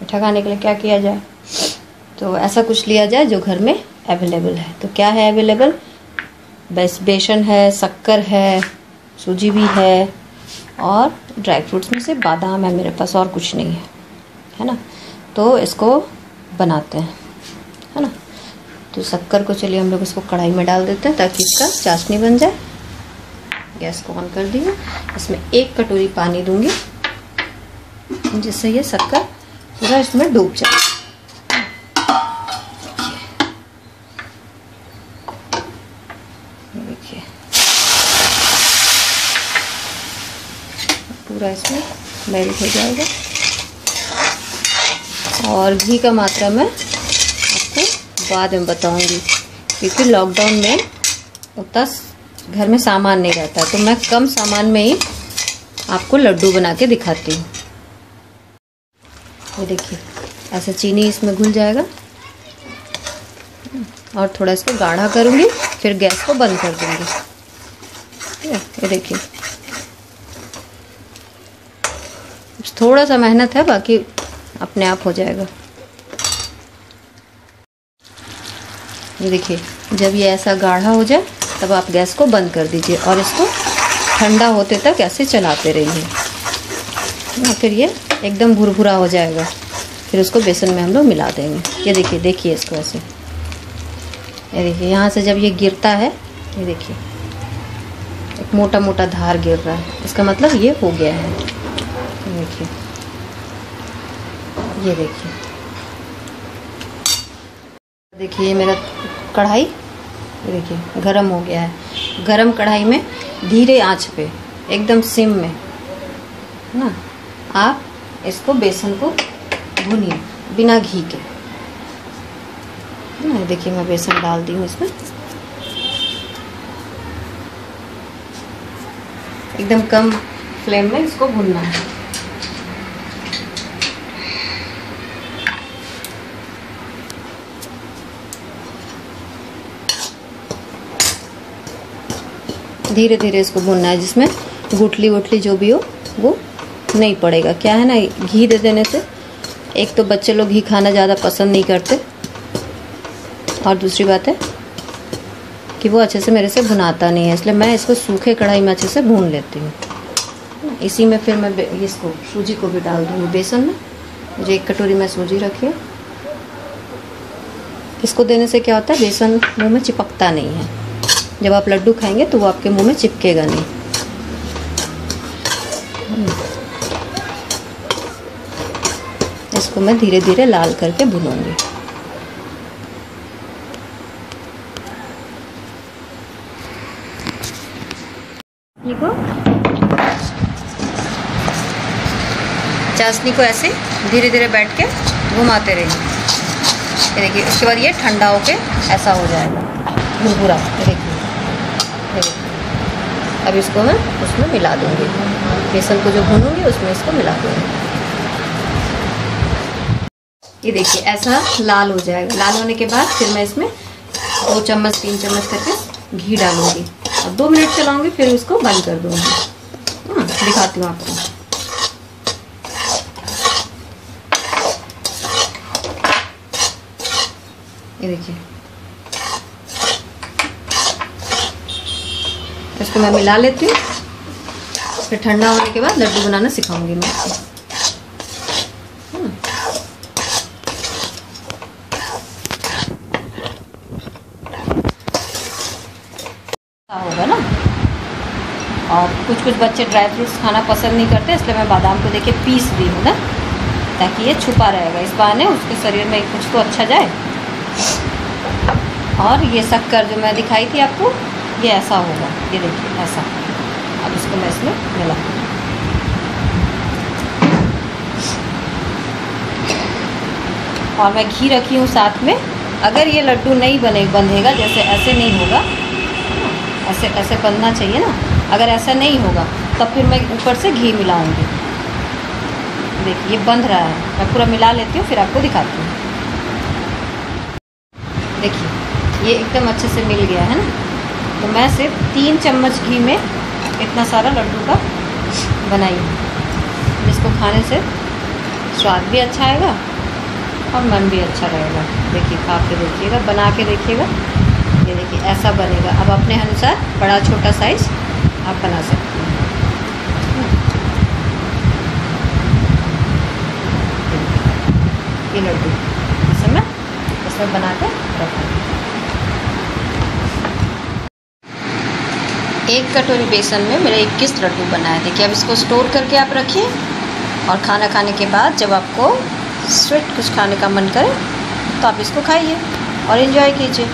मीठा खाने के लिए क्या किया जाए? तो ऐसा कुछ लिया जाए जो घर में अवेलेबल है। तो क्या है अवेलेबल बस, बेसन है, शक्कर है, सूजी भी है और ड्राई फ्रूट्स में से बादाम है मेरे पास, और कुछ नहीं है। है ना? तो इसको बनाते हैं। है ना? तो शक्कर को चलिए हम लोग इसको कढ़ाई में डाल देते हैं ताकि इसका चाशनी बन जाए। गैस को ऑन कर दिए इसमें एक कटोरी पानी दूँगी, जिससे ये शक्कर पूरा इसमें डूब जाए। देखिए। पूरा इसमें मेल्ट हो जाएगा। और घी का मात्रा मैं आपको बाद में बताऊँगी, क्योंकि लॉकडाउन में उतना घर में सामान नहीं रहता तो मैं कम सामान में ही आपको लड्डू बना के दिखाती हूँ। ये देखिए, ऐसे चीनी इसमें घुल जाएगा। और थोड़ा इसको गाढ़ा करूँगी, फिर गैस को बंद कर दूँगी। ये देखिए। थोड़ा सा मेहनत है, बाकी अपने आप हो जाएगा। ये देखिए, जब ये ऐसा गाढ़ा हो जाए, तब आप गैस को बंद कर दीजिए और इसको ठंडा होते तक ऐसे चलाते रहिए। फिर ये एकदम भुरभुरा हो जाएगा। फिर उसको बेसन में हम लोग मिला देंगे। ये देखिए देखिए इसको ऐसे। ये देखिए, यहाँ से जब ये गिरता है, ये देखिए। एक मोटा मोटा धार गिर रहा है। इसका मतलब ये हो गया है। देखिए। ये देखिए। देखिए मेरा कढ़ाई देखिए, गरम हो गया है। गरम कढ़ाई में धीरे आँच पे, एकदम सिम में ना? आप इसको बेसन को भूनिए, बिना घी के। ना देखिए मैं बेसन डाल दी हूँ इसमें। एकदम कम फ्लेम में इसको भूनना है। धीरे धीरे इसको भूनना है, जिसमें गुटली वुटली जो भी हो, वो नहीं पड़ेगा। क्या है ना, घी दे देने से। एक तो बच्चे लोग घी खाना ज़्यादा पसंद नहीं करते। और दूसरी बात है कि वो अच्छे से मेरे से भुनाता नहीं है, इसलिए मैं इसको सूखे कढ़ाई में अच्छे से भून लेती हूँ। इसी में फिर मैं इसको, सूजी को भी डाल दूँगी। बेसन में, मुझे एक कटोरी में सूजी रखी है। इसको देने से क्या होता है, बेसन मुँह में चिपकता नहीं है। जब आप लड्डू खाएँगे तो वो आपके मुँह में चिपकेगा नहीं। इसको मैं धीरे धीरे लाल करके भूनूँगी। चाशनी को ऐसे धीरे धीरे बैठ के घुमाते रहिए। देखिए, उसके बाद ये ठंडा होके ऐसा हो जाएगा। भुरभुरा देखिए। अब इसको मैं उसमें मिला दूँगी। बेसन को जो भूनूँगी, उसमें इसको मिला दूँगी। ये देखिए ऐसा लाल हो जाएगा। लाल होने के बाद फिर मैं इसमें दो चम्मच तीन चम्मच करके घी डालूँगी। और दो मिनट चलाऊँगी फिर उसको बंद कर दूँगी। हाँ, दिखाती हूँ आपको। ये देखिए। इसको मैं मिला लेती हूँ। फिर ठंडा होने के बाद लड्डू बनाना सिखाऊँगी मैं होगा ना? और कुछ कुछ बच्चे ड्राई फ्रूट्स खाना पसंद नहीं करते, इसलिए मैं बादाम को देखिए पीस दी हूँ ना, ताकि ये छुपा रहेगा। इस बहाने उसके शरीर में कुछ तो अच्छा जाए। और ये शक्कर जो मैं दिखाई थी आपको, ये ऐसा होगा। ये देखिए, ऐसा। अब इसको मैं इसमें मिला। और मैं घी रखी हूँ साथ में। अगर ये लड्डू नहीं बने, बंधेगा, जैसे ऐसे नहीं होगा ऐसे ऐसे बनना चाहिए ना। अगर ऐसा नहीं होगा, तब फिर मैं ऊपर से घी मिलाऊँगी। देखिए, ये बंध रहा है। मैं पूरा मिला लेती हूँ, फिर आपको दिखाती हूँ। देखिए, ये एकदम अच्छे से मिल गया है ना। तो मैं सिर्फ़ तीन चम्मच घी में इतना सारा लड्डू का बनाई जिसको खाने से स्वाद भी अच्छा आएगा और मन भी अच्छा रहेगा। देखिए, खा के देखिएगा, बना के देखिएगा। ये देखिए, ऐसा बनेगा। अब अपने अनुसार बड़ा छोटा साइज़ आप बना सकते हैं। ये लड्डू। इसे इसमें बना कर एक कटोरी बेसन में मेरा इक्कीस लड्डू बना है देखिए, अब इसको स्टोर करके आप रखिए और खाना खाने के बाद जब आपको स्वीट कुछ खाने का मन करे तो आप इसको खाइए और इन्जॉय कीजिए।